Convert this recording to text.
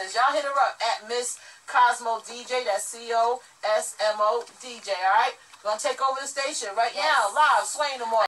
Y'all hit her up at Miss Cosmo DJ. That's C O S M O DJ. All right, gonna take over the station right Yes. now, live, Sway in the Morning.